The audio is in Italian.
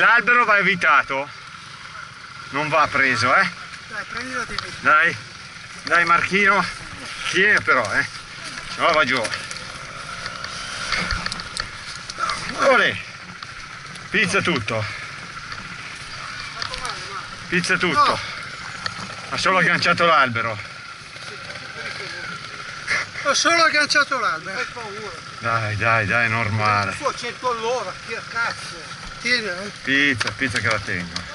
L'albero va evitato. Non va preso, eh. Dai, prendilo di. Dai, dai Marchino. Tieni però, eh. Se no va giù. Olè. Pizza tutto. Pizza tutto. Ha solo agganciato l'albero. Ho solo agganciato l'albero. Hai paura. Dai, dai, dai, è normale. Su a 100 all'ora, che cazzo. Tieni, eh. Pizza, pizza che la tengo.